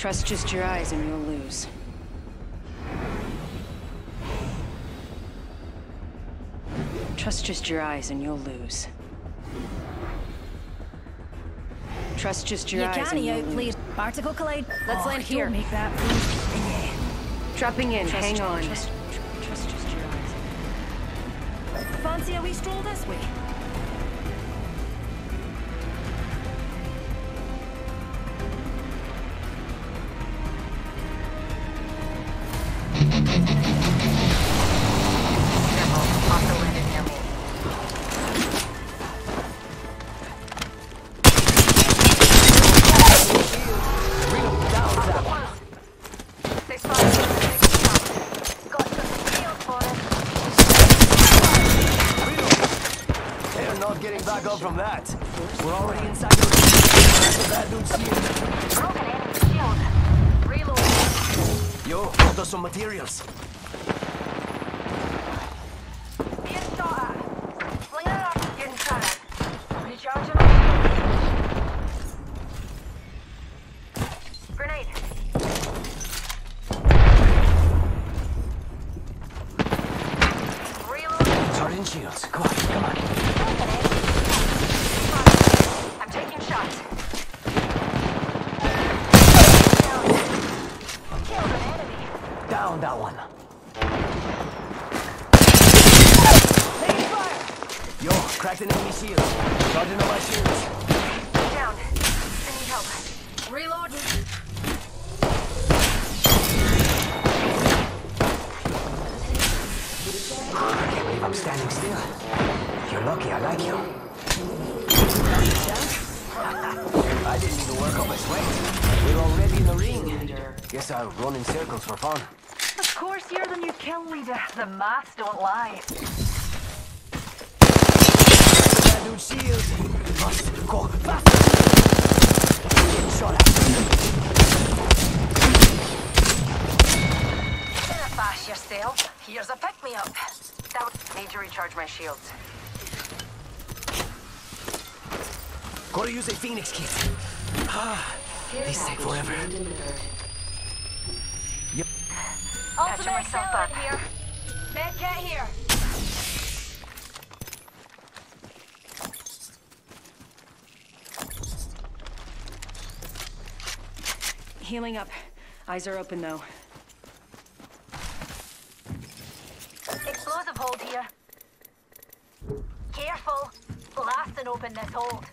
Trust just your eyes and you'll lose. Trust just your eyes and you'll lose. Trust just your You eyes can and you'll out, lose. please. Particle collide. Let's Oh, land here. Don't make that, please. Dropping in, Trust hang on. Trust, tr- trust just your eyes. Fancy a wee stroll this way? From that. We're already inside the That's a bad dude seeing. Yo, hold us some materials. Shields. On, come on. Down that one. Yo, cracked an enemy shield. Charging on my shields. Down. I need help. Reload. I can't believe I'm standing still. You're lucky I like you. I didn't need to work up a sweat. We're already in the ring. Guess I'll run in circles for fun. You're the new kill leader. The maths don't lie. Dude shield. Must go faster. Shot at. Bash yourself. Here's a pick-me-up. That would need to recharge my shields. Gotta use a phoenix kit. Ah, these take forever. Patching myself up. here. Med get here. Healing up. Eyes are open though. Explosive hold here. Careful. Blast and open this hold.